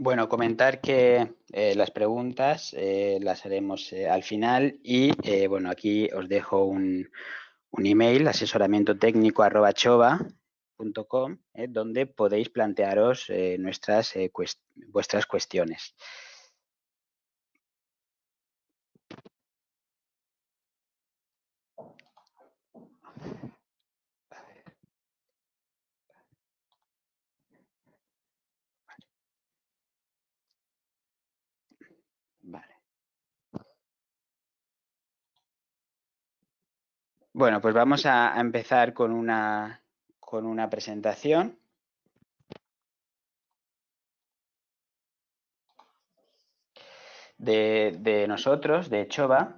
Bueno, comentar que eh, las preguntas eh, las haremos eh, al final y bueno, aquí os dejo un, un email, asesoramiento técnico arroba donde podéis plantearos nuestras, vuestras cuestiones. Bueno, pues vamos a, empezar con una, con una presentación. De, nosotros, de Chova.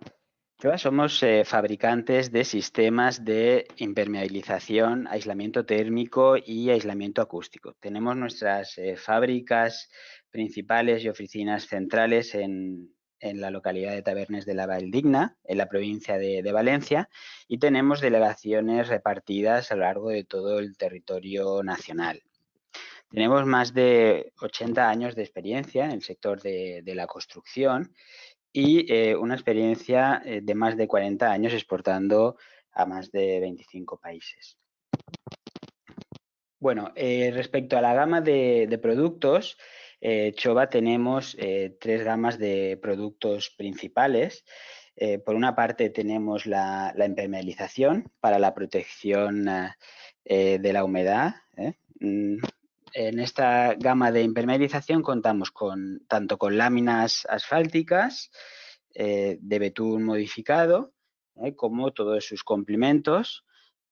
Chova somos eh, fabricantes de sistemas de impermeabilización, aislamiento térmico y aislamiento acústico. Tenemos nuestras eh, fábricas principales y oficinas centrales en, en la localidad de Tabernes de la Valdigna, en la provincia de, Valencia, y tenemos delegaciones repartidas a lo largo de todo el territorio nacional. Tenemos más de 80 años de experiencia en el sector de, la construcción y eh, una experiencia eh, de más de 40 años exportando a más de 25 países. Bueno, eh, respecto a la gama de productos, eh, tenemos eh, tres gamas de productos principales. Eh, por una parte tenemos la, impermeabilización para la protección de la humedad. Mm, en esta gama de impermeabilización contamos con tanto con láminas asfálticas de betún modificado, como todos sus complementos,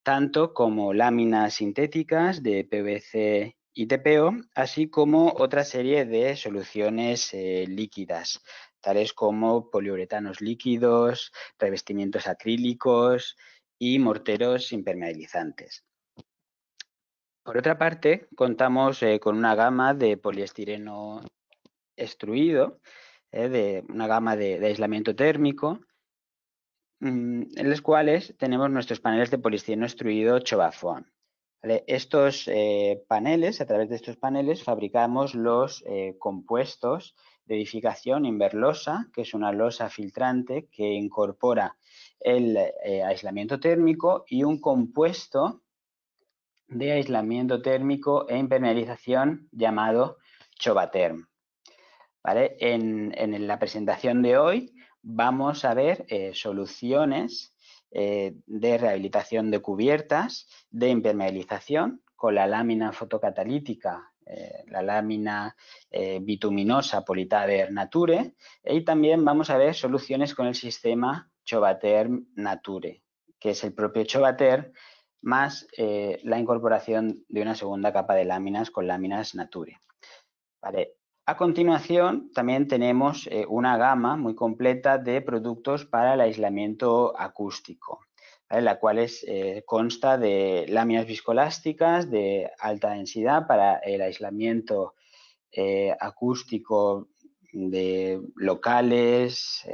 tanto como láminas sintéticas de PVC y TPO, así como otra serie de soluciones eh, líquidas, tales como poliuretanos líquidos, revestimientos acrílicos y morteros impermeabilizantes. Por otra parte, contamos eh, con una gama de poliestireno extruido, eh, de una gama de, aislamiento térmico, mm, en los cuales tenemos nuestros paneles de poliestireno extruido Estos eh, paneles, a través de estos paneles, fabricamos los eh, compuestos de edificación inverlosa, que es una losa filtrante que incorpora el eh, aislamiento térmico y un compuesto de aislamiento térmico e impermeabilización llamado Chobaterm. En, la presentación de hoy vamos a ver soluciones eh, de rehabilitación de cubiertas, de impermeabilización con la lámina fotocatalítica, eh, la lámina eh, bituminosa Politaver Nature y también vamos a ver soluciones con el sistema Chobater Nature, que es el propio Chobater más la incorporación de una segunda capa de láminas con láminas Nature. Vale. A continuación, también tenemos eh, una gama muy completa de productos para el aislamiento acústico, la cual eh, consta de láminas viscolásticas de alta densidad para el aislamiento eh, acústico de locales,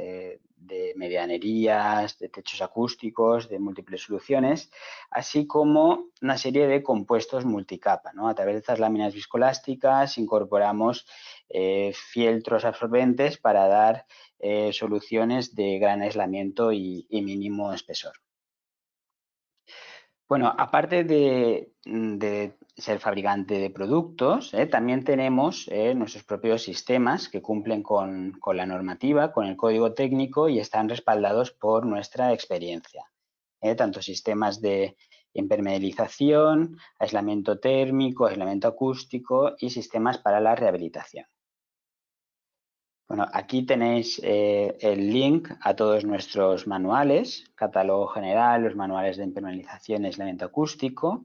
de medianerías, de techos acústicos, de múltiples soluciones, así como una serie de compuestos multicapa. A través de estas láminas viscolásticas incorporamos eh, fieltros absorbentes para dar eh, soluciones de gran aislamiento y, mínimo espesor. Bueno, aparte de, ser fabricante de productos, eh, también tenemos nuestros propios sistemas que cumplen con, la normativa, con el código técnico y están respaldados por nuestra experiencia. tanto sistemas de impermeabilización, aislamiento térmico, aislamiento acústico y sistemas para la rehabilitación. Bueno, aquí tenéis eh, el link a todos nuestros manuales, catálogo general, los manuales de impermeabilización y aislamiento acústico.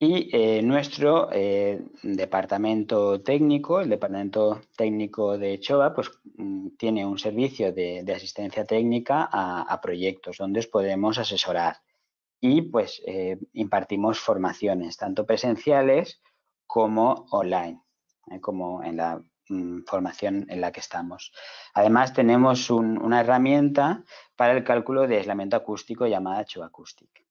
Y eh, nuestro eh, departamento técnico, el departamento técnico de Chova, pues mm, tiene un servicio de, asistencia técnica a, proyectos donde os podemos asesorar. Y pues impartimos formaciones, tanto presenciales como online, como en la Mm, formación en la que estamos. Además, tenemos una herramienta para el cálculo de aislamiento acústico llamada Acoustic.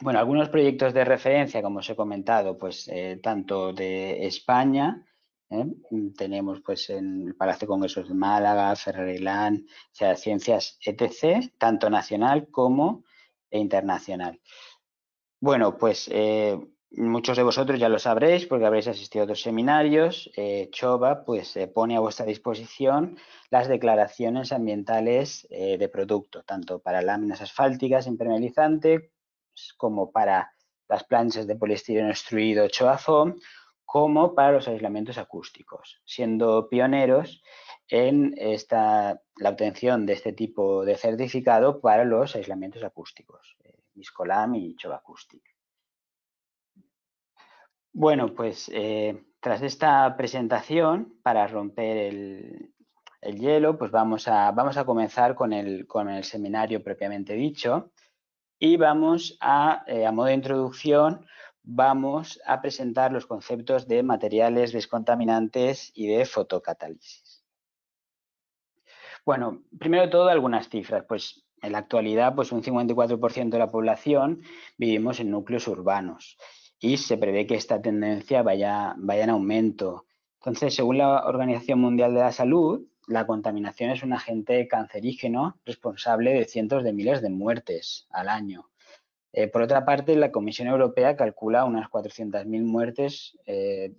Bueno, algunos proyectos de referencia, como os he comentado, pues eh, tanto de España, ¿eh? tenemos pues en el Palacio de Congresos de Málaga, Ferrerilán, sea, Ciencias, etc., tanto nacional como internacional. Bueno, pues eh, muchos de vosotros ya lo sabréis porque habréis asistido a otros seminarios. Choba pues pone a vuestra disposición las declaraciones ambientales de producto, tanto para láminas asfálticas impermeabilizante como para las planchas de poliestireno extruido Choafo, como para los aislamientos acústicos, siendo pioneros en esta, la obtención de este tipo de certificado para los aislamientos acústicos, eh, Miscolam y Chovacoustic. Bueno, pues eh, tras esta presentación, para romper el, hielo, pues vamos a, vamos a comenzar con el, con el seminario propiamente dicho y vamos a, eh, a modo de introducción, vamos a presentar los conceptos de materiales descontaminantes y de fotocatálisis. Bueno, primero de todo algunas cifras. Pues en la actualidad, pues un 54% de la población vivimos en núcleos urbanos y se prevé que esta tendencia vaya, vaya en aumento. Entonces, según la Organización Mundial de la Salud, la contaminación es un agente cancerígeno responsable de cientos de miles de muertes al año. Eh, por otra parte, la Comisión Europea calcula unas 400.000 muertes eh,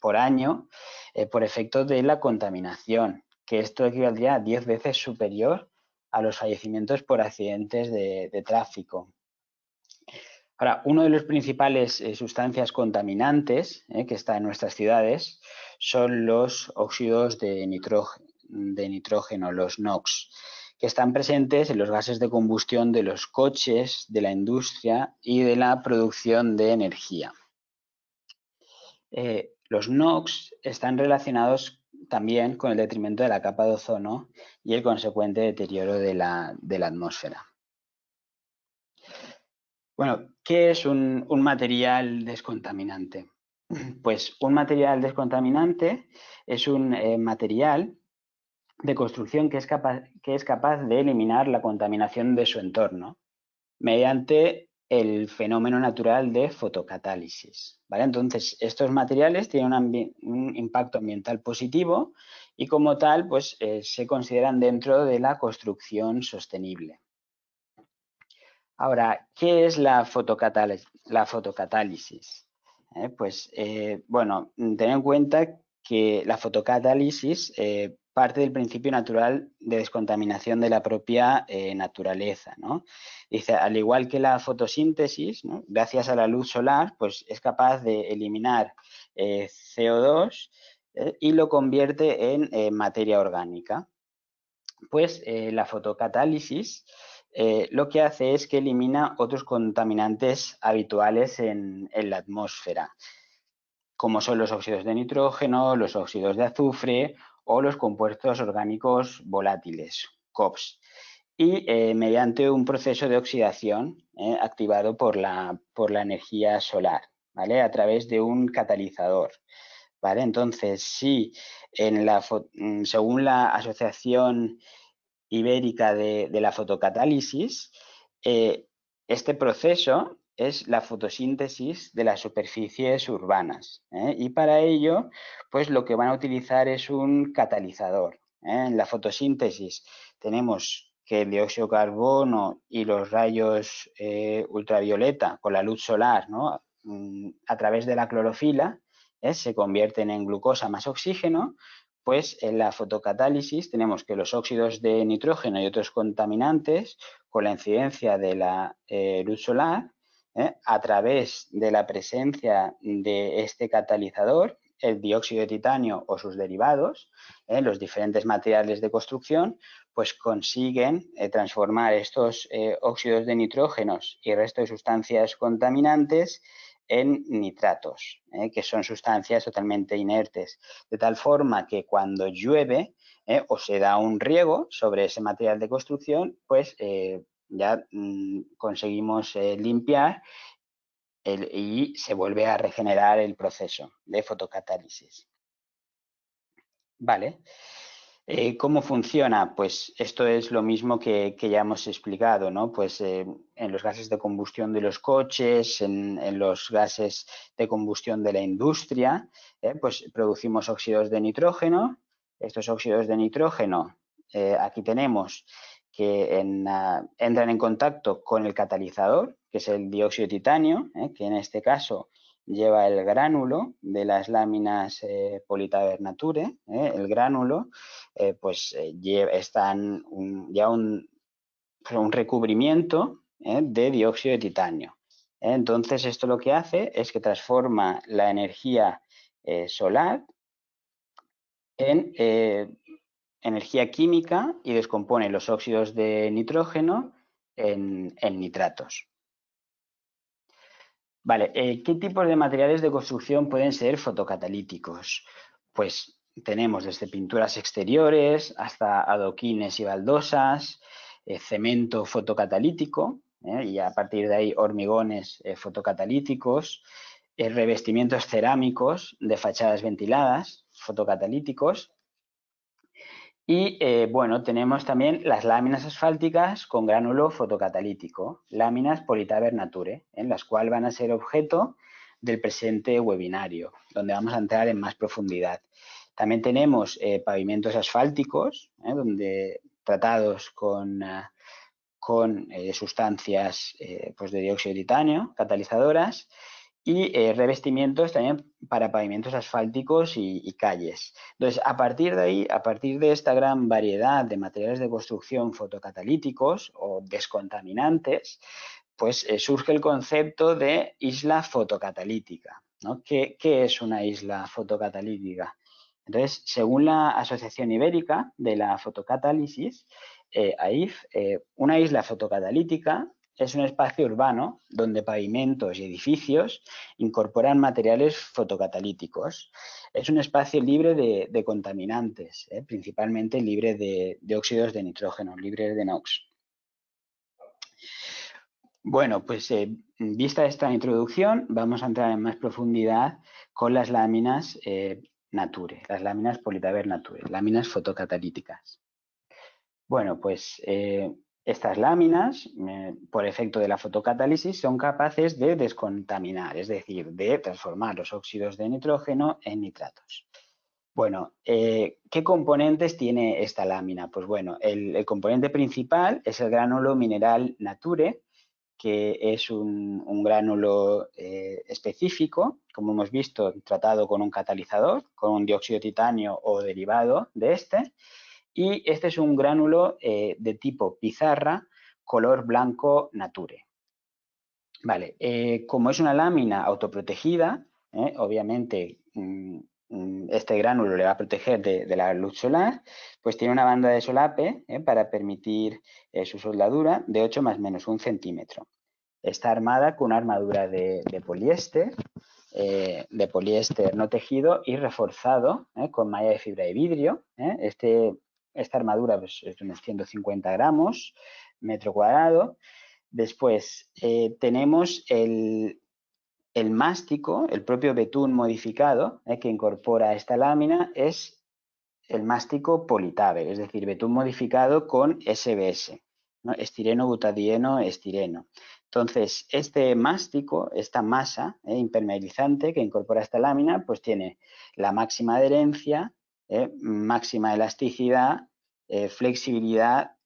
por año eh, por efecto de la contaminación, que esto equivaldría a 10 veces superior a los fallecimientos por accidentes de, tráfico. Ahora, uno de los principales sustancias contaminantes que está en nuestras ciudades son los óxidos de nitrógeno, de nitrógeno, los NOx, que están presentes en los gases de combustión de los coches, de la industria y de la producción de energía. Eh, los NOx están relacionados también con el detrimento de la capa de ozono y el consecuente deterioro de la, atmósfera. Bueno, ¿qué es un material descontaminante? Pues un material descontaminante es un eh, material de construcción que es, capaz, de eliminar la contaminación de su entorno mediante el fenómeno natural de fotocatálisis. ¿vale? Entonces, estos materiales tienen un, impacto ambiental positivo y como tal pues, eh, se consideran dentro de la construcción sostenible. Ahora, ¿qué es la, fotocatálisis? Eh, pues eh, bueno, tened en cuenta que la fotocatálisis eh, parte del principio natural de descontaminación de la propia naturaleza, ¿no? Dice, al igual que la fotosíntesis, gracias a la luz solar, pues es capaz de eliminar CO2 y lo convierte en materia orgánica. Pues la fotocatálisis eh, lo que hace es que elimina otros contaminantes habituales en, la atmósfera, como son los óxidos de nitrógeno, los óxidos de azufre o los compuestos orgánicos volátiles, COPS, y eh, mediante un proceso de oxidación eh, activado por la, energía solar, ¿vale? A través de un catalizador. ¿Vale? Entonces, si mm, según la Asociación ibérica de, la fotocatálisis, eh, este proceso es la fotosíntesis de las superficies urbanas. ¿eh? Y para ello, pues lo que van a utilizar es un catalizador. ¿eh? En la fotosíntesis tenemos que el dióxido de carbono y los rayos ultravioleta con la luz solar, mm, a través de la clorofila, se convierten en glucosa más oxígeno, pues en la fotocatálisis tenemos que los óxidos de nitrógeno y otros contaminantes, con la incidencia de la eh, luz solar, ¿eh? a través de la presencia de este catalizador, el dióxido de titanio o sus derivados, ¿eh? los diferentes materiales de construcción, pues consiguen transformar estos óxidos de nitrógeno y resto de sustancias contaminantes en nitratos, ¿eh? que son sustancias totalmente inertes, de tal forma que cuando llueve ¿eh? o se da un riego sobre ese material de construcción, pues eh, ya mm, conseguimos limpiar y se vuelve a regenerar el proceso de fotocatálisis. Vale. Eh, ¿Cómo funciona? Pues esto es lo mismo que, ya hemos explicado, ¿no? Pues eh, en los gases de combustión de los coches, en, los gases de combustión de la industria, ¿eh? pues producimos óxidos de nitrógeno. Estos óxidos de nitrógeno, aquí tenemos que entran en contacto con el catalizador, que es el dióxido de titanio, que en este caso lleva el gránulo de las láminas eh, Politavernature, eh, el gránulo, eh, pues lleva, están ya un, un recubrimiento de dióxido de titanio. Entonces, esto lo que hace es que transforma la energía solar en energía química y descompone los óxidos de nitrógeno en nitratos. Vale, eh, ¿qué tipos de materiales de construcción pueden ser fotocatalíticos? Pues tenemos desde pinturas exteriores hasta adoquines y baldosas, eh, cemento fotocatalítico eh, y a partir de ahí hormigones fotocatalíticos, revestimientos cerámicos de fachadas ventiladas fotocatalíticos y eh, bueno, tenemos también las láminas asfálticas con gránulo fotocatalítico, láminas Politaver Nature, en las cuales van a ser objeto del presente webinario, donde vamos a entrar en más profundidad. También tenemos eh, pavimentos asfálticos, eh, donde tratados con, con sustancias pues de dióxido de titanio, catalizadoras, y eh, revestimientos también para pavimentos asfálticos y, calles. Entonces, a partir de ahí, a partir de esta gran variedad de materiales de construcción fotocatalíticos o descontaminantes, pues eh, surge el concepto de isla fotocatalítica. ¿no? ¿Qué, es una isla fotocatalítica? Entonces, según la Asociación Ibérica de la Fotocatálisis, eh, AIF, una isla fotocatalítica es un espacio urbano donde pavimentos y edificios incorporan materiales fotocatalíticos. Es un espacio libre de, contaminantes, ¿eh? principalmente libre de, óxidos de nitrógeno, libre de NOx. Bueno, pues eh, vista esta introducción, vamos a entrar en más profundidad con las láminas eh, Nature, las láminas Politaver Nature, láminas fotocatalíticas. Bueno, pues estas láminas, por efecto de la fotocatálisis, son capaces de descontaminar, es decir, de transformar los óxidos de nitrógeno en nitratos. Bueno, eh, ¿qué componentes tiene esta lámina? Pues bueno, el, componente principal es el gránulo mineral Nature, que es un, gránulo eh, específico, como hemos visto, tratado con un catalizador, con un dióxido de titanio o derivado de este, y este es un gránulo eh, de tipo pizarra, color blanco nature. Vale, eh, como es una lámina autoprotegida, eh, obviamente mm, mm, este gránulo le va a proteger de, la luz solar, pues tiene una banda de solape para permitir su soldadura de 8 más menos un centímetro. Está armada con una armadura de, poliéster, de poliéster no tejido y reforzado con malla de fibra de vidrio. Este esta armadura pues, es de unos 150 gramos metro cuadrado. Después eh, tenemos el, el, mástico, el propio betún modificado eh, que incorpora esta lámina es el mástico politabe, es decir, betún modificado con SBS, estireno, butadieno, estireno. Entonces, este mástico, esta masa eh, impermeabilizante que incorpora esta lámina, pues tiene la máxima adherencia, eh, máxima elasticidad, eh, flexibilidad,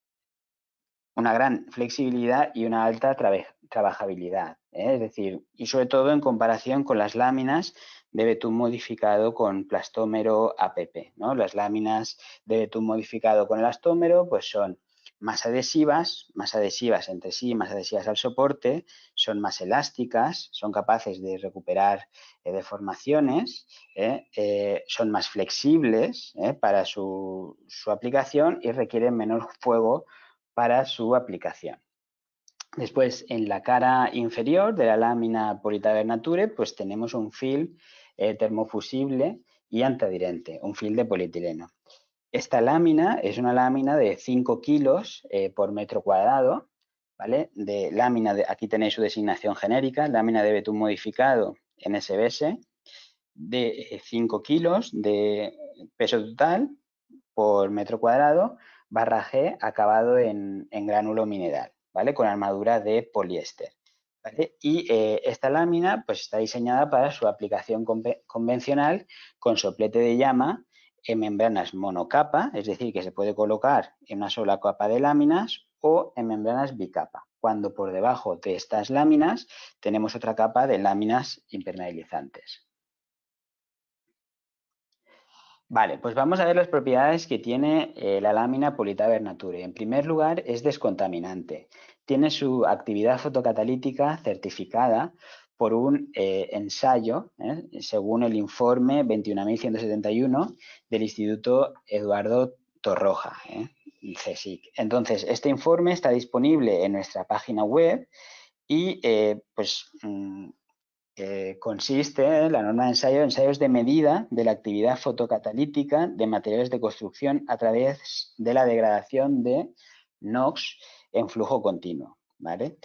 una gran flexibilidad y una alta trabajabilidad. ¿eh? Es decir, y sobre todo en comparación con las láminas de betún modificado con plastómero APP. ¿no? Las láminas de betún modificado con elastómero pues son más adhesivas, más adhesivas entre sí, más adhesivas al soporte, son más elásticas, son capaces de recuperar eh, deformaciones, eh, eh, son más flexibles para su, aplicación y requieren menor fuego para su aplicación. Después, en la cara inferior de la lámina Politaver Nature, pues tenemos un film termofusible y antiadherente, un film de polietileno. Esta lámina es una lámina de 5 kilos eh, por metro cuadrado, ¿vale? De lámina, de, aquí tenéis su designación genérica, lámina de betún modificado en SBS, de 5 eh, kilos de peso total, por metro cuadrado barra G acabado en, gránulo mineral, ¿vale? Con armadura de poliéster. Y eh, esta lámina pues, está diseñada para su aplicación convencional con soplete de llama en membranas monocapa, es decir, que se puede colocar en una sola capa de láminas o en membranas bicapa, cuando por debajo de estas láminas tenemos otra capa de láminas impermeabilizantes. Vale, pues vamos a ver las propiedades que tiene eh, la lámina Politaber Nature. En primer lugar, es descontaminante. Tiene su actividad fotocatalítica certificada por un eh, ensayo, ¿eh? según el informe 21.171 del Instituto Eduardo Torroja, CSIC. Entonces, este informe está disponible en nuestra página web y pues mm, consiste, la norma de ensayo, ensayos de medida de la actividad fotocatalítica de materiales de construcción a través de la degradación de NOx en flujo continuo. ¿vale?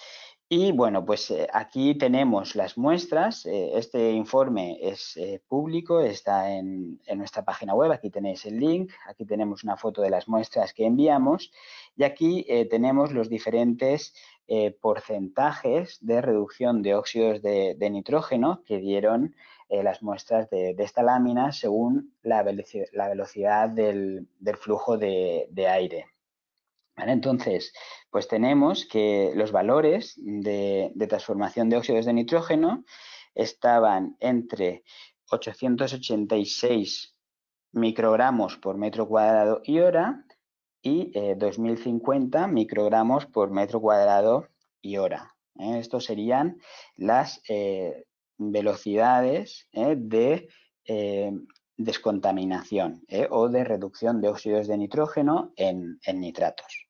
Y bueno, pues eh, aquí tenemos las muestras. Eh, este informe es eh, público, está en, nuestra página web. Aquí tenéis el link. Aquí tenemos una foto de las muestras que enviamos. Y aquí tenemos los diferentes porcentajes de reducción de óxidos de, nitrógeno que dieron las muestras de, esta lámina según la, velocidad del, flujo de, aire. Entonces, pues tenemos que los valores de, transformación de óxidos de nitrógeno estaban entre 886 microgramos por metro cuadrado y hora y 2050 eh, microgramos por metro cuadrado y hora. ¿eh? Estos serían las eh, velocidades de descontaminación o de reducción de óxidos de nitrógeno en, nitratos.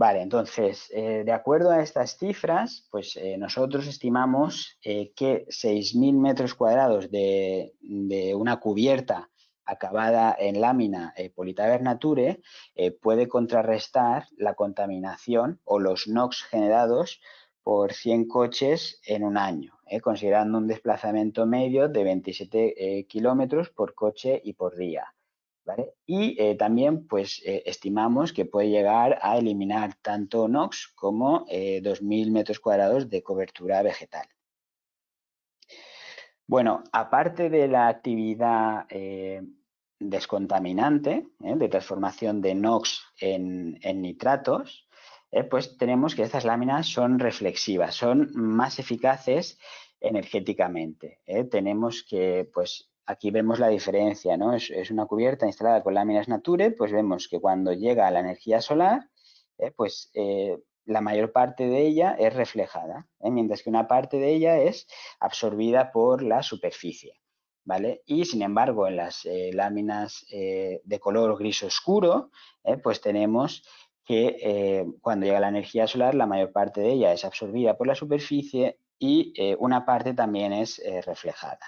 Vale, entonces, de acuerdo a estas cifras, pues nosotros estimamos que 6.000 metros cuadrados de, de, una cubierta acabada en lámina eh, Politaver Nature eh, puede contrarrestar la contaminación o los NOx generados por 100 coches en un año, eh, considerando un desplazamiento medio de 27 kilómetros por coche y por día. Y también pues, estimamos que puede llegar a eliminar tanto NOx como 2.000 metros cuadrados de cobertura vegetal. Bueno, aparte de la actividad descontaminante ¿eh? de transformación de NOx en, nitratos, ¿eh? pues tenemos que estas láminas son reflexivas, son más eficaces energéticamente. ¿eh? Tenemos que, pues aquí vemos la diferencia, ¿no? Es, una cubierta instalada con láminas Nature, pues vemos que cuando llega la energía solar, pues la mayor parte de ella es reflejada, mientras que una parte de ella es absorbida por la superficie. Y sin embargo, en las eh, láminas eh, de color gris oscuro, eh, pues tenemos que cuando llega la energía solar, la mayor parte de ella es absorbida por la superficie y una parte también es reflejada.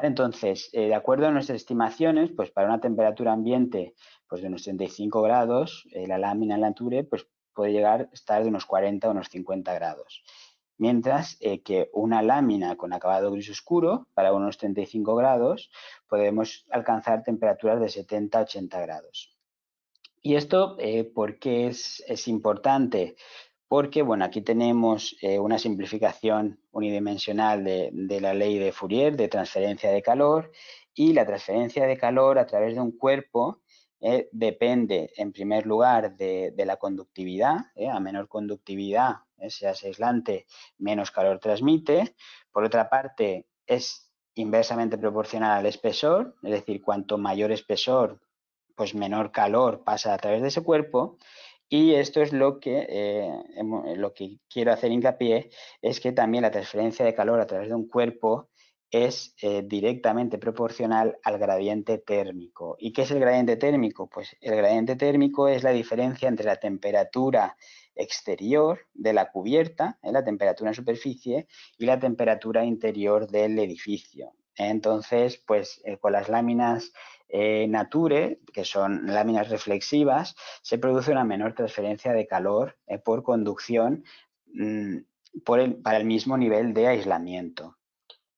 Entonces, de acuerdo a nuestras estimaciones, pues para una temperatura ambiente pues de unos 35 grados, la lámina en la Nature pues puede llegar a estar de unos 40 o unos 50 grados mientras eh, que una lámina con acabado gris oscuro, para unos 35 grados, podemos alcanzar temperaturas de 70-80 grados. ¿Y esto eh, por qué es, importante? Porque, bueno, aquí tenemos eh, una simplificación unidimensional de, la ley de Fourier de transferencia de calor y la transferencia de calor a través de un cuerpo depende, en primer lugar, de, la conductividad. a menor conductividad, ese aislante, menos calor transmite. Por otra parte, es inversamente proporcional al espesor, es decir, cuanto mayor espesor, pues menor calor pasa a través de ese cuerpo. Y esto es lo que, eh, lo que quiero hacer hincapié, es que también la transferencia de calor a través de un cuerpo es eh, directamente proporcional al gradiente térmico. ¿Y qué es el gradiente térmico? Pues el gradiente térmico es la diferencia entre la temperatura exterior de la cubierta, ¿eh? la temperatura en superficie, y la temperatura interior del edificio. Entonces, pues eh, con las láminas eh, Nature, que son láminas reflexivas, se produce una menor transferencia de calor por conducción mm, para el mismo nivel de aislamiento.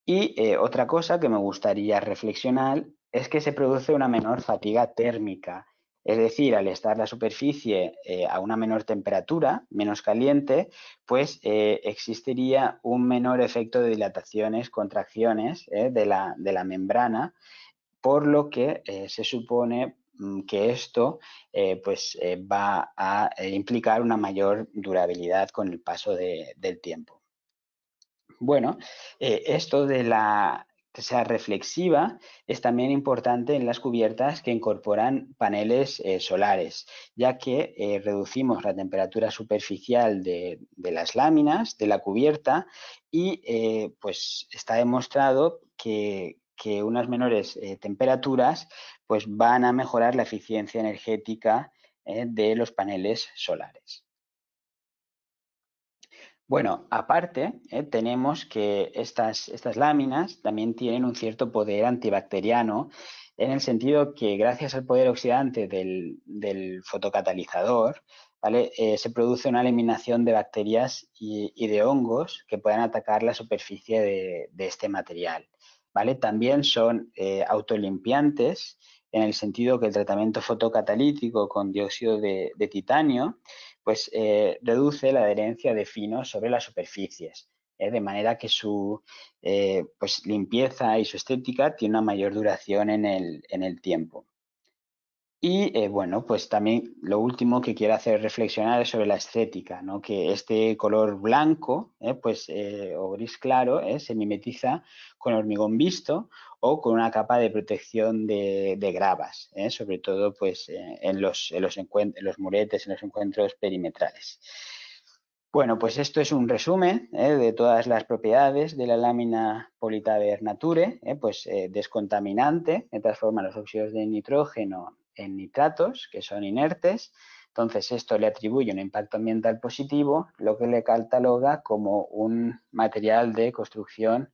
Y otra cosa que me gustaría reflexionar es que se produce una menor fatiga térmica Es decir, al estar la superficie eh, a una menor temperatura, menos caliente, pues eh, existiría un menor efecto de dilataciones, contracciones eh, de, la, membrana, por lo que se supone mm, que esto pues, va a implicar una mayor durabilidad con el paso del tiempo. Bueno, esto de la sea reflexiva es también importante en las cubiertas que incorporan paneles eh, solares, ya que eh, reducimos la temperatura superficial de, las láminas de la cubierta y eh, pues está demostrado que, que unas menores temperaturas pues van a mejorar la eficiencia energética de los paneles solares. Bueno, aparte, eh, tenemos que estas, estas láminas también tienen un cierto poder antibacteriano en el sentido que gracias al poder oxidante del, fotocatalizador, ¿vale? Eh, se produce una eliminación de bacterias y, de hongos que puedan atacar la superficie de, este material. ¿vale? También son eh, autolimpiantes en el sentido que el tratamiento fotocatalítico con dióxido de titanio pues eh, reduce la adherencia de finos sobre las superficies, ¿eh? de manera que su eh, pues, limpieza y su estética tiene una mayor duración en el tiempo. Y bueno, pues también lo último que quiero hacer reflexionar es sobre la estética, ¿no? que este color blanco pues, o gris claro se mimetiza con hormigón visto o con una capa de protección de, gravas, sobre todo pues, en, los, muretes, en los encuentros perimetrales. Bueno, pues esto es un resumen de todas las propiedades de la lámina Politaver Nature, pues descontaminante, que transforma los óxidos de nitrógeno en nitratos, que son inertes. Entonces, esto le atribuye un impacto ambiental positivo, lo que le cataloga como un material de construcción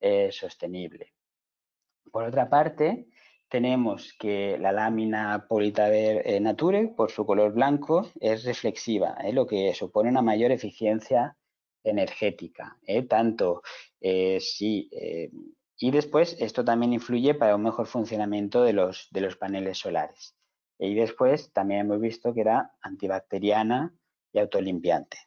eh, sostenible. Por otra parte, tenemos que la lámina Politaver eh, Nature, por su color blanco, es reflexiva, eh, lo que supone una mayor eficiencia energética, tanto si y después esto también influye para un mejor funcionamiento de los, de los paneles solares. Y después también hemos visto que era antibacteriana y autolimpiante.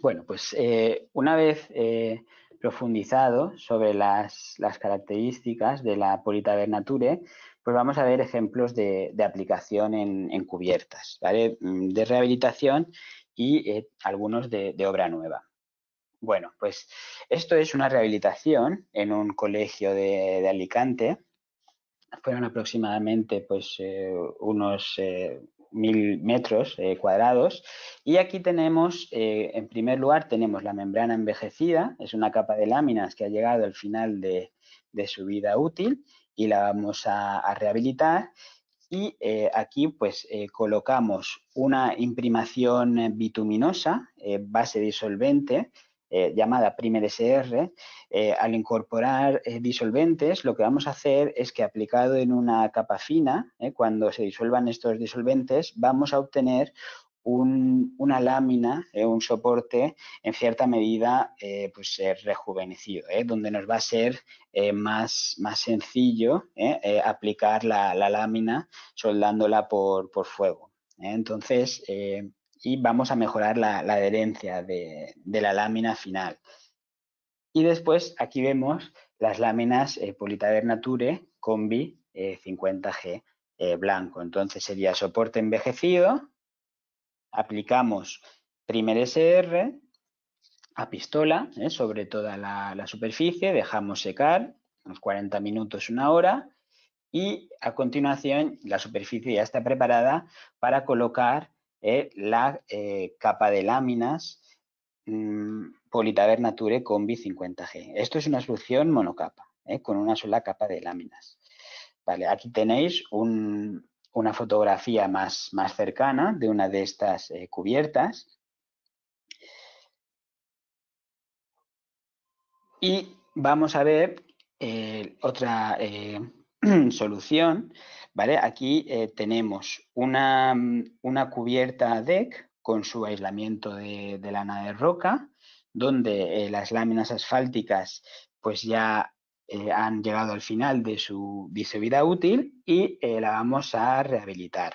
Bueno, pues eh, una vez eh, profundizado sobre las, características de la Politaver Nature, pues vamos a ver ejemplos de, aplicación en, cubiertas, mm, de rehabilitación y eh, algunos de obra nueva. Bueno, pues esto es una rehabilitación en un colegio de, Alicante. Fueron aproximadamente pues, eh, unos eh, mil metros eh, cuadrados. Y aquí tenemos, en primer lugar, tenemos la membrana envejecida. Es una capa de láminas que ha llegado al final de, su vida útil y la vamos a, rehabilitar. Y aquí pues colocamos una imprimación bituminosa, base disolvente, eh, llamada Primer SR, eh, al incorporar eh, disolventes, lo que vamos a hacer es que aplicado en una capa fina, cuando se disuelvan estos disolventes, vamos a obtener una lámina, un soporte en cierta medida pues, rejuvenecido, donde nos va a ser más, más sencillo aplicar la, lámina soldándola por, por fuego. Entonces, y vamos a mejorar la, adherencia de, la lámina final. Y después aquí vemos las láminas eh, Nature Combi 50G eh, eh, blanco. Entonces sería soporte envejecido, aplicamos primer SR a pistola sobre toda la, la, superficie, dejamos secar unos 40 minutos, una hora y a continuación la superficie ya está preparada para colocar eh, la eh, capa de láminas mmm, Politaver Nature Combi 50G. Esto es una solución monocapa, eh, con una sola capa de láminas. Vale, aquí tenéis una fotografía más, más, cercana de una de estas cubiertas. Y vamos a ver otra solución Aquí eh, tenemos una, cubierta deck con su aislamiento de, lana de roca, donde eh, las láminas asfálticas pues ya han llegado al final de su, de su vida útil y la vamos a rehabilitar.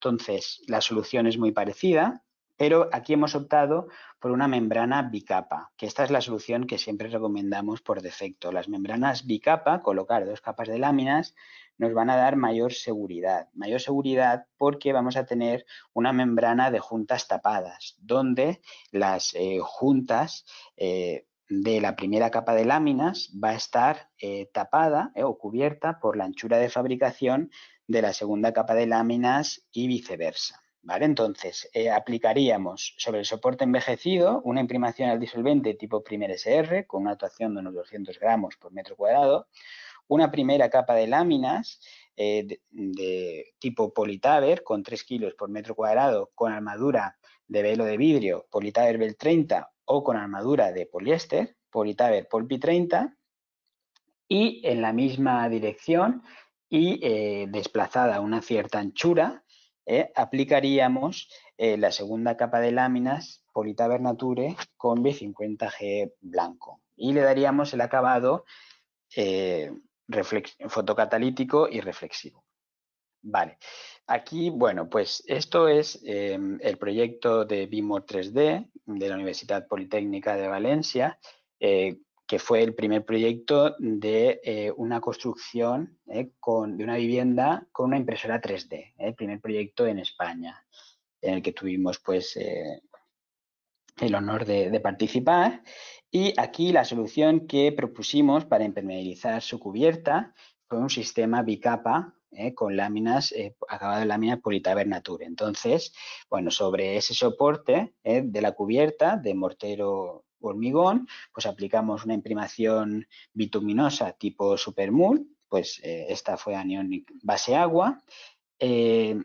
Entonces, la solución es muy parecida, pero aquí hemos optado por una membrana bicapa, que esta es la solución que siempre recomendamos por defecto. Las membranas bicapa, colocar dos capas de láminas, nos van a dar mayor seguridad. Mayor seguridad porque vamos a tener una membrana de juntas tapadas, donde las eh, juntas eh, de la primera capa de láminas va a estar eh, tapada o cubierta por la anchura de fabricación de la segunda capa de láminas y viceversa. ¿Vale? Entonces, aplicaríamos sobre el soporte envejecido una imprimación al disolvente tipo primer SR con una actuación de unos 200 gramos por metro cuadrado, una primera capa de láminas eh, de, tipo Politaver con 3 kilos por metro cuadrado con armadura de velo de vidrio Politaver Bel 30 o con armadura de poliéster Politaver Polpi 30 y en la misma dirección y eh, desplazada a una cierta anchura, eh, aplicaríamos la segunda capa de láminas Politaver Nature con B50G blanco. Y le daríamos el acabado fotocatalítico y reflexivo. Vale, aquí, bueno, pues esto es el proyecto de BIMOR 3D de la Universidad Politécnica de Valencia, que fue el primer proyecto de eh, una construcción eh, de una vivienda con una impresora 3D, eh, el primer proyecto en España, en el que tuvimos pues el honor de, participar. Y aquí la solución que propusimos para impermeabilizar su cubierta fue un sistema bicapa con láminas, acabado en láminas Politaver Nature. Entonces, bueno, sobre ese soporte de la cubierta de mortero hormigón, pues aplicamos una imprimación bituminosa tipo Supermoon, pues eh, esta fue anionic base agua. Eh,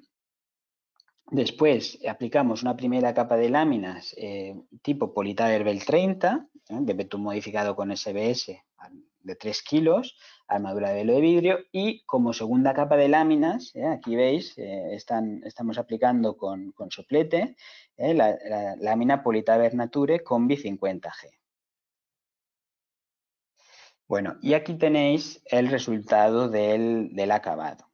después aplicamos una primera capa de láminas eh, tipo Politaver Bel 30, de betún modificado con SBS de 3 kilos, armadura de velo de vidrio y como segunda capa de láminas, aquí veis, están, estamos aplicando con, soplete la, lámina Politaver Nature Combi 50G. Bueno, y aquí tenéis el resultado del, acabado.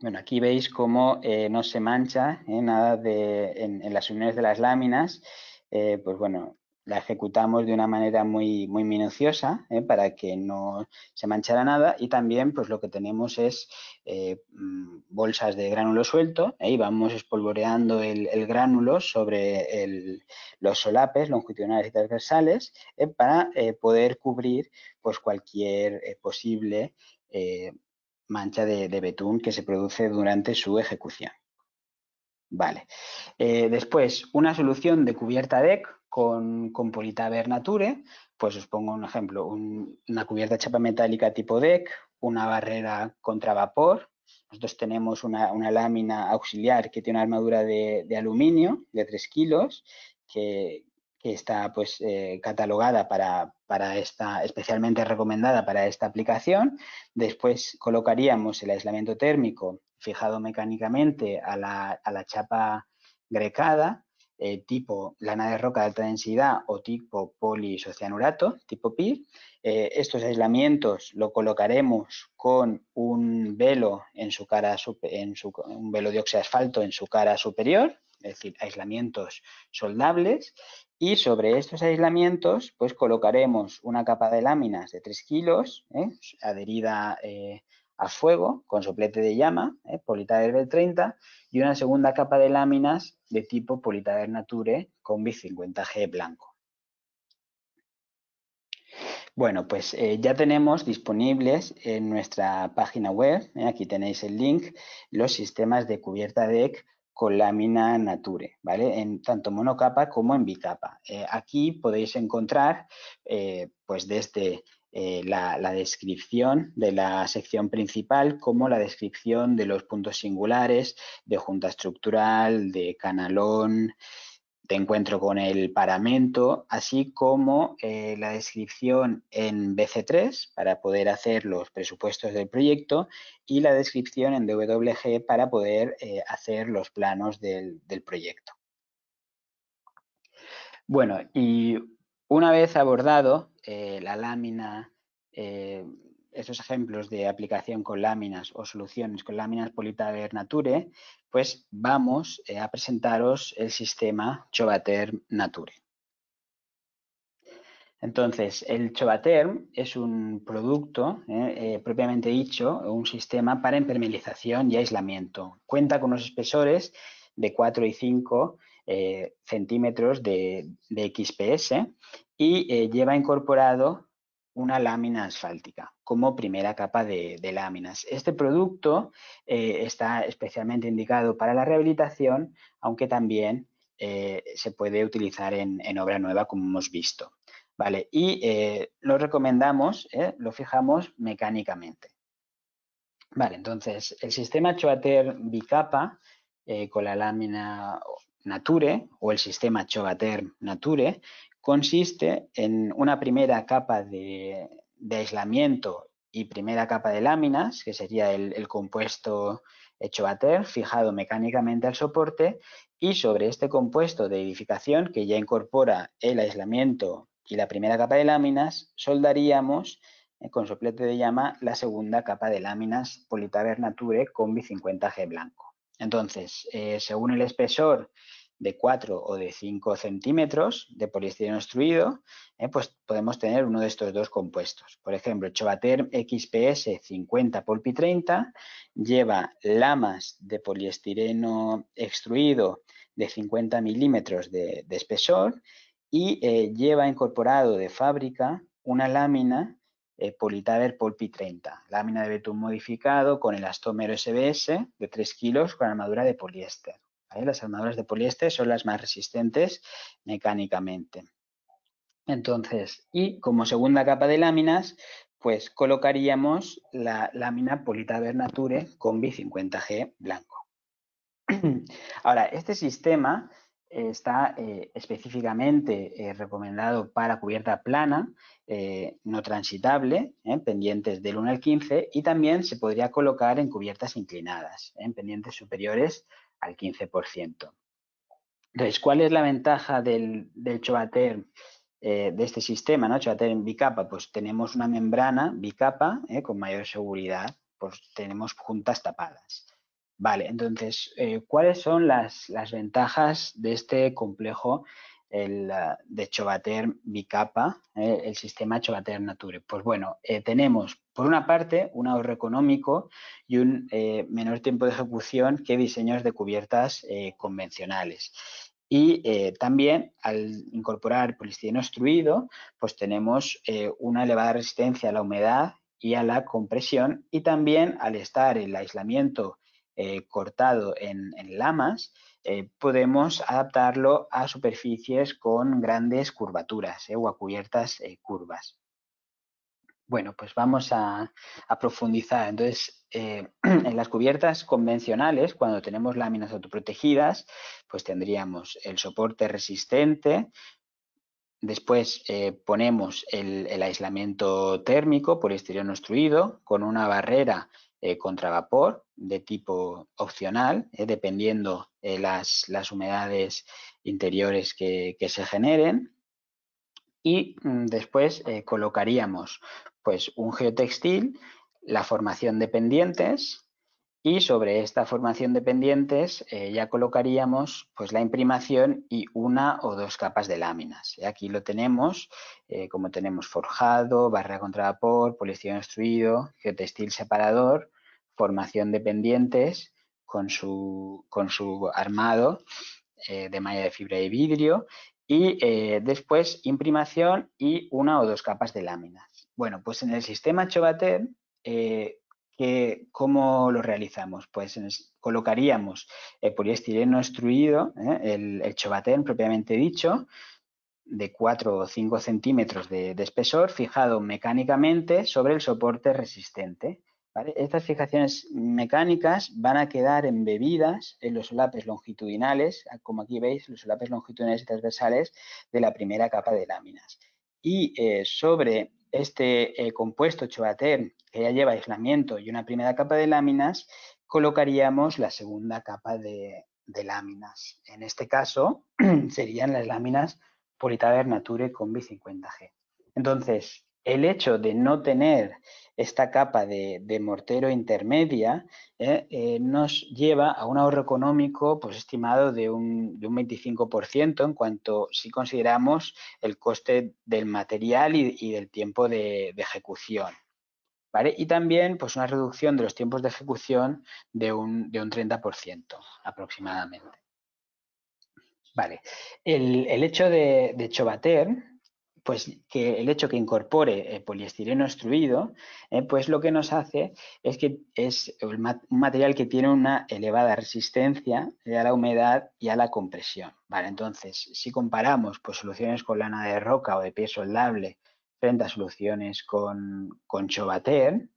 Bueno, aquí veis cómo eh, no se mancha eh, nada en, las uniones de las láminas. Eh, pues bueno, la ejecutamos de una manera muy, muy minuciosa ¿eh? para que no se manchara nada y también pues lo que tenemos es eh, mm, bolsas de gránulo suelto ¿eh? y vamos espolvoreando el, gránulo sobre los solapes longitudinales y transversales para poder cubrir pues cualquier posible mancha de, de betún que se produce durante su ejecución. Vale. después, una solución de cubierta DEC con, con Nature, pues os pongo un ejemplo, una cubierta chapa metálica tipo deck, una barrera contra vapor, nosotros tenemos una, lámina auxiliar que tiene una armadura de, aluminio de 3 kilos, que, está pues eh, catalogada para, para, esta, especialmente recomendada para esta aplicación. Después colocaríamos el aislamiento térmico fijado mecánicamente a la, a la chapa grecada eh, tipo lana de roca de alta densidad o tipo polisocianurato, tipo PIR. Eh, estos aislamientos lo colocaremos con un velo en su cara, en su, un velo de asfalto en su cara superior, es decir, aislamientos soldables. Y sobre estos aislamientos, pues colocaremos una capa de láminas de 3 kilos, ¿eh? adherida a fuego con soplete de llama, ¿eh? Politaver 30, y una segunda capa de láminas de tipo Politaver Nature con 50G blanco. Bueno, pues eh, ya tenemos disponibles en nuestra página web, ¿eh? aquí tenéis el link, los sistemas de cubierta DEC con lámina Nature, ¿vale? En tanto monocapa como en bicapa. Eh, aquí podéis encontrar, pues desde eh, la, descripción de la sección principal como la descripción de los puntos singulares, de junta estructural, de canalón, de encuentro con el paramento, así como eh, la descripción en BC3 para poder hacer los presupuestos del proyecto y la descripción en DWG para poder eh, hacer los planos del, del proyecto. Bueno, y una vez abordado eh, la lámina esos ejemplos de aplicación con láminas o soluciones con láminas Politaver Nature, pues vamos eh, a presentaros el sistema Chobater Nature. Entonces, el Chobaterm es un producto eh, propiamente dicho, un sistema para impermeabilización y aislamiento. Cuenta con unos espesores de 4 y 5 centímetros de, XPS y lleva incorporado una lámina asfáltica como primera capa de, láminas. Este producto eh, está especialmente indicado para la rehabilitación, aunque también eh, se puede utilizar en, obra nueva, como hemos visto. Vale, y eh, lo recomendamos, lo fijamos mecánicamente. Vale, entonces el sistema Choater bicapa con la lámina Nature o el sistema Choater Nature consiste en una primera capa de, aislamiento y primera capa de láminas, que sería el, compuesto hecho bater, fijado mecánicamente al soporte, y sobre este compuesto de edificación, que ya incorpora el aislamiento y la primera capa de láminas, soldaríamos eh, con soplete de llama la segunda capa de láminas Politaver Nature Combi 50G blanco. Entonces, eh, según el espesor de 4 o de 5 centímetros de poliestireno extruido, eh, pues podemos tener uno de estos dos compuestos. Por ejemplo, Chobater XPS 50 Polpi 30 lleva lamas de poliestireno extruido de 50 milímetros de, espesor y eh, lleva incorporado de fábrica una lámina eh, Politaver Polpi 30, lámina de betún modificado con elastómero SBS de 3 kilos con armadura de poliéster. Las armaduras de poliéster son las más resistentes mecánicamente. Entonces, y como segunda capa de láminas, pues colocaríamos la lámina Politaver Nature Combi 50G blanco. Ahora, este sistema está eh, específicamente eh, recomendado para cubierta plana, eh, no transitable, pendientes del 1 al 15, y también se podría colocar en cubiertas inclinadas, en pendientes superiores al 15%. Entonces, ¿cuál es la ventaja del, Chobater eh, de este sistema, ¿no? Chobater en bicapa? Pues tenemos una membrana bicapa eh, con mayor seguridad, pues tenemos juntas tapadas. Vale, entonces, eh, ¿cuáles son las, las, ventajas de este complejo el, de Chobater bicapa, el sistema Chobater Nature? Pues bueno, tenemos por una parte, un ahorro económico y un eh, menor tiempo de ejecución que diseños de cubiertas eh, convencionales. Y eh, también al incorporar polistireno extruido, pues tenemos una elevada resistencia a la humedad y a la compresión y también al estar el aislamiento cortado en, en lamas, podemos adaptarlo a superficies con grandes curvaturas o a cubiertas curvas. Bueno, pues vamos a, profundizar. Entonces, eh, en las cubiertas convencionales, cuando tenemos láminas autoprotegidas, pues tendríamos el soporte resistente, después eh, ponemos el, aislamiento térmico poliestireno extruido con una barrera eh, contra vapor de tipo opcional, dependiendo las, las humedades interiores que, que se generen y mm, después colocaríamos pues un geotextil, la formación de pendientes y sobre esta formación de pendientes eh, ya colocaríamos pues la imprimación y una o dos capas de láminas. Aquí lo tenemos, eh, como tenemos forjado, barra contra vapor, poliestireno extruido, geotextil separador, formación de pendientes con su, con su armado eh, de malla de fibra de vidrio y después imprimación y una o dos capas de láminas. Bueno, pues en el sistema Chobater, eh, ¿cómo lo realizamos? Pues colocaríamos el poliestireno extruido, ¿eh? el, Chobater propiamente dicho, de 4 o 5 centímetros de, espesor, fijado mecánicamente sobre el soporte resistente. Estas fijaciones mecánicas van a quedar embebidas en los solapes longitudinales, como aquí veis, los solapes longitudinales y transversales de la primera capa de láminas. Y eh, sobre este eh, compuesto Chobater, que ya lleva aislamiento y una primera capa de láminas, colocaríamos la segunda capa de, láminas. En este caso serían las láminas Politaver Nature Combi 50G. Entonces, el hecho de no tener esta capa de, mortero intermedia eh, eh, nos lleva a un ahorro económico pues, estimado de un, 25% en cuanto si consideramos el coste del material y, del tiempo de, ejecución. Y también pues, una reducción de los tiempos de ejecución de un, 30% aproximadamente. Vale. El, hecho de, de Chobater pues que el hecho que incorpore eh, poliestireno extruido, eh, pues lo que nos hace es que es un material que tiene una elevada resistencia a la humedad y a la compresión. Vale, entonces, si comparamos pues, soluciones con lana de roca o de pie soldable frente a soluciones con, con Chobater,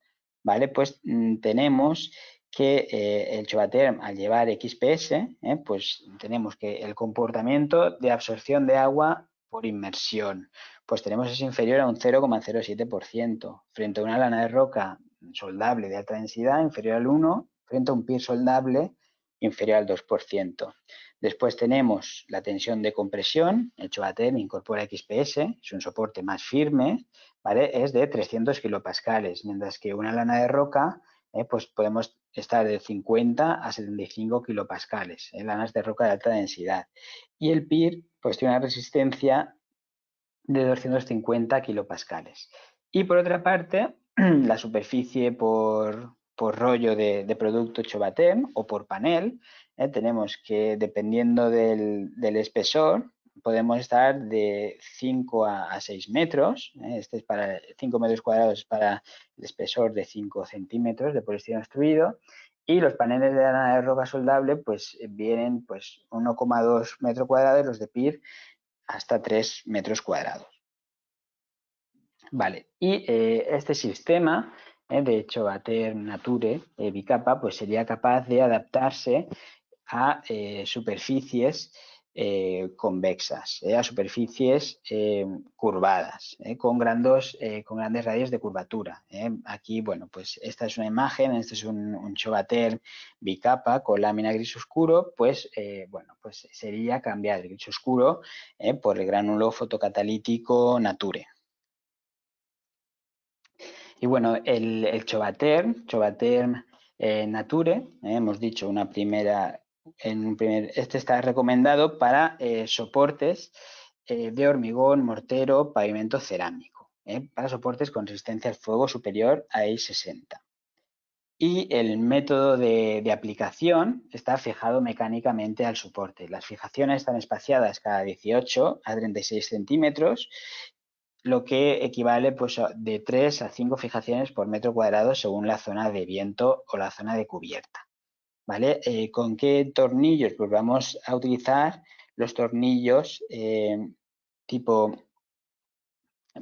¿vale? Pues mm, tenemos que eh, el Chobater al llevar XPS, pues tenemos que el comportamiento de absorción de agua por inmersión, pues tenemos es inferior a un 0,07%, frente a una lana de roca soldable de alta densidad inferior al 1, frente a un pie soldable inferior al 2%. Después tenemos la tensión de compresión, el Chobater incorpora XPS, es un soporte más firme, ¿vale? es de 300 kilopascales, mientras que una lana de roca eh, pues podemos estar de 50 a 75 kilopascales, en lanas de roca de alta densidad. Y el PIR pues tiene una resistencia de 250 kilopascales. Y por otra parte, la superficie por, rollo de, producto Chobatem o por panel, eh, tenemos que dependiendo del, espesor, podemos estar de 5 a, 6 metros. Eh, este es para 5 metros cuadrados para el espesor de 5 centímetros de poliestireno extruido. Y los paneles de lana de roca soldable pues vienen pues 1,2 metros cuadrados, los de PIR hasta 3 metros cuadrados. Vale, y eh, este sistema, eh, de hecho, Ater Nature eh, Bicapa, pues sería capaz de adaptarse a superficies convexas, a superficies curvadas, con, grandes, con grandes radios de curvatura. Aquí, bueno, pues esta es una imagen, este es un, un bicapa con lámina gris oscuro, pues, bueno, pues sería cambiar el gris oscuro por el granulo fotocatalítico Nature. Y bueno, el, el Chobater eh, Nature, eh, hemos dicho una primera, en un primer, este está recomendado para eh, soportes de hormigón, mortero, pavimento cerámico, para soportes con resistencia al fuego superior a I60. Y el método de, de, aplicación está fijado mecánicamente al soporte. Las fijaciones están espaciadas cada 18 a 36 centímetros lo que equivale pues, de 3 a 5 fijaciones por metro cuadrado según la zona de viento o la zona de cubierta. ¿Vale? Eh, ¿Con qué tornillos? Pues vamos a utilizar los tornillos eh, tipo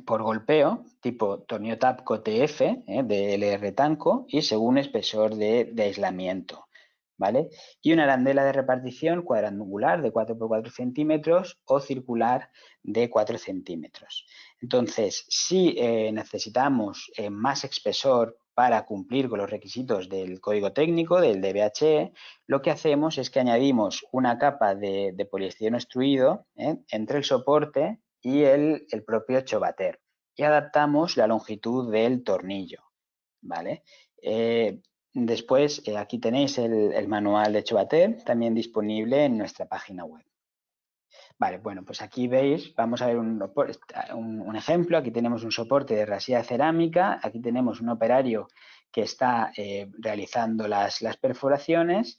por golpeo, tipo tornillo TAPCO TF eh, de LR Tanco y según espesor de aislamiento. ¿vale? Y una arandela de repartición cuadrangular de 4 por 4 centímetros o circular de 4 centímetros. Entonces, si necesitamos más espesor para cumplir con los requisitos del código técnico, del DBHE, lo que hacemos es que añadimos una capa de, poliestireno extruido ¿eh? entre el soporte y el, el propio chobater y adaptamos la longitud del tornillo, ¿vale? Después, eh, aquí tenéis el, manual de Chobater, también disponible en nuestra página web. Vale, bueno, pues aquí veis, vamos a ver un, ejemplo. Aquí tenemos un soporte de rasilla cerámica, aquí tenemos un operario que está eh, realizando las, perforaciones.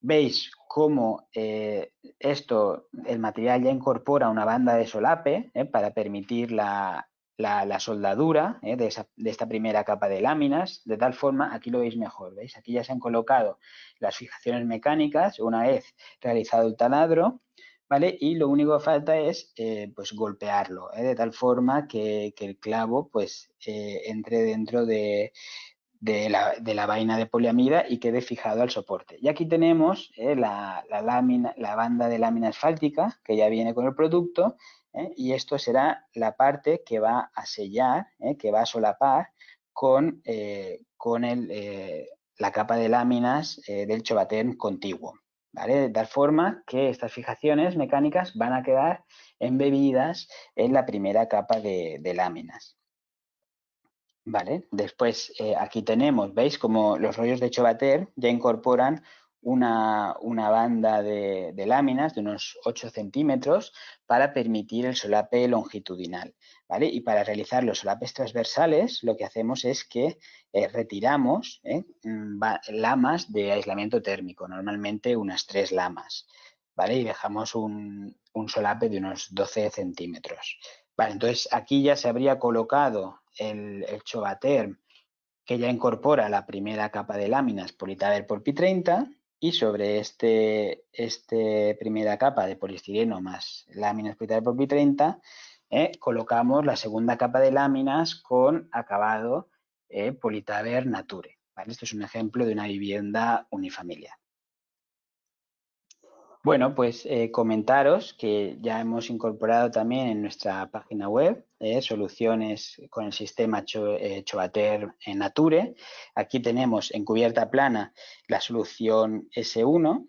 Veis cómo eh, esto, el material ya incorpora una banda de solape para permitir la, la, soldadura ¿eh? de, esta primera capa de láminas, de tal forma, aquí lo veis mejor, ¿veis? Aquí ya se han colocado las fijaciones mecánicas una vez realizado el taladro, Y lo único que falta es, eh, pues, golpearlo, ¿eh? de tal forma que, el clavo, pues, entre dentro de, la, de, la, vaina de poliamida y quede fijado al soporte. Y aquí tenemos la, lámina, la banda de lámina asfáltica que ya viene con el producto ¿eh? y esto será la parte que va a sellar, ¿eh? que va a solapar con, eh, con la capa de láminas del chobatén contiguo. De tal forma que estas fijaciones mecánicas van a quedar embebidas en la primera capa de, láminas. Vale, después eh, aquí tenemos, ¿veis? Como los rollos de Chobater ya incorporan una, banda de, láminas de unos 8 centímetros para permitir el solape longitudinal, Y para realizar los solapes transversales lo que hacemos es que eh, retiramos ¿eh? mm, lamas de aislamiento térmico, normalmente unas 3 lamas, ¿vale? Y dejamos un, solape de unos 12 centímetros. Vale, entonces aquí ya se habría colocado el, el Chobater que ya incorpora la primera capa de láminas Politaver por pi 30 y sobre este, este primera capa de poliestireno más láminas Politaver por pi 30 eh, colocamos la segunda capa de láminas con acabado eh, Politaver Nature. ¿vale? Esto es un ejemplo de una vivienda unifamiliar. Bueno, pues eh, comentaros que ya hemos incorporado también en nuestra página web eh, soluciones con el sistema eh, Choater en Nature. Aquí tenemos en cubierta plana la solución S1,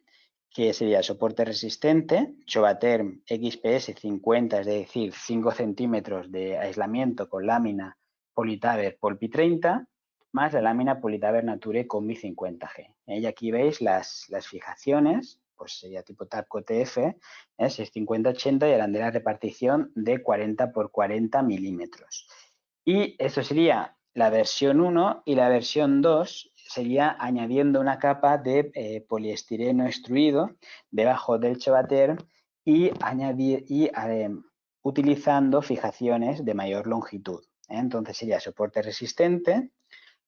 que sería soporte resistente, Choater XPS 50, es decir, 5 centímetros de aislamiento con lámina Politaver Polpi 30, más la lámina Politaver Nature Combi 50G. Y aquí veis las, las fijaciones pues sería tipo TAPCO TF, ¿eh? 650-80 y harán de la repartición de 40 por 40 milímetros. Y esto sería la versión 1 y la versión 2 sería añadiendo una capa de eh, poliestireno extruido debajo del chobater y, añadir, y eh, utilizando fijaciones de mayor longitud. ¿eh? Entonces sería soporte resistente,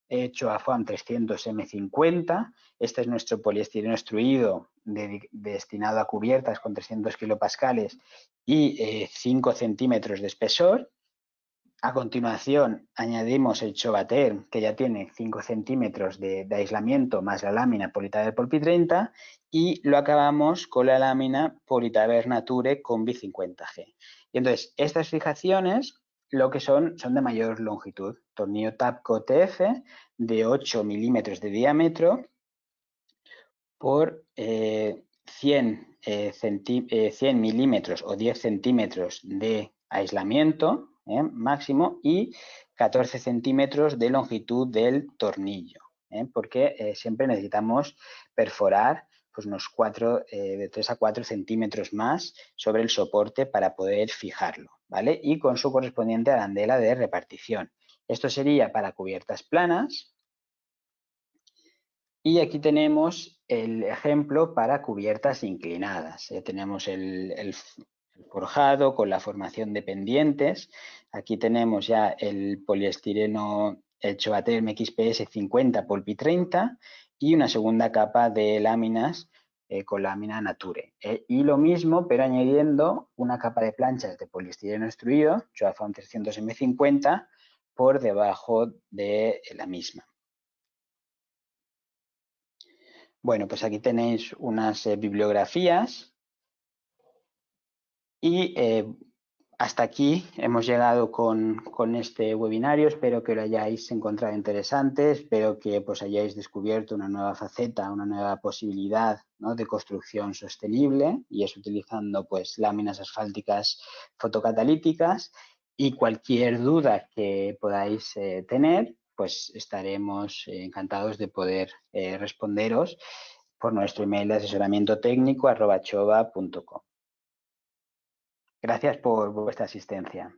hecho a FOAM 300 M50. Este es nuestro poliestireno extruido destinado a cubiertas con 300 kilopascales y 5 eh, centímetros de espesor. A continuación añadimos el chobater que ya tiene 5 centímetros de, aislamiento más la lámina Politaver Polpi 30 y lo acabamos con la lámina Politaver Nature Combi 50G. Y entonces estas fijaciones lo que son son de mayor longitud. Tornillo Tapco TF de 8 milímetros de diámetro por 100, eh, eh, eh, milímetros o 10 centímetros de aislamiento máximo y 14 centímetros de longitud del tornillo, porque siempre necesitamos perforar pues unos 4, de 3 a 4 centímetros más sobre el soporte para poder fijarlo, ¿vale? Y con su correspondiente arandela de repartición. Esto sería para cubiertas planas, y aquí tenemos el ejemplo para cubiertas inclinadas. ¿eh? tenemos el, forjado con la formación de pendientes. Aquí tenemos ya el poliestireno hecho a XPS 50 Polpi 30 y una segunda capa de láminas eh, con lámina Nature. ¿eh? y lo mismo, pero añadiendo una capa de planchas de poliestireno extruido, Choafon 300 M50, por debajo de la misma. Bueno, pues aquí tenéis unas eh, bibliografías y eh, hasta aquí hemos llegado con, este webinario. Espero que lo hayáis encontrado interesante, espero que pues, hayáis descubierto una nueva faceta, una nueva posibilidad de construcción sostenible y es utilizando pues, láminas asfálticas fotocatalíticas. Y cualquier duda que podáis eh, tener, pues estaremos encantados de poder eh, responderos por nuestro email de asesoramiento técnico Gracias por vuestra asistencia.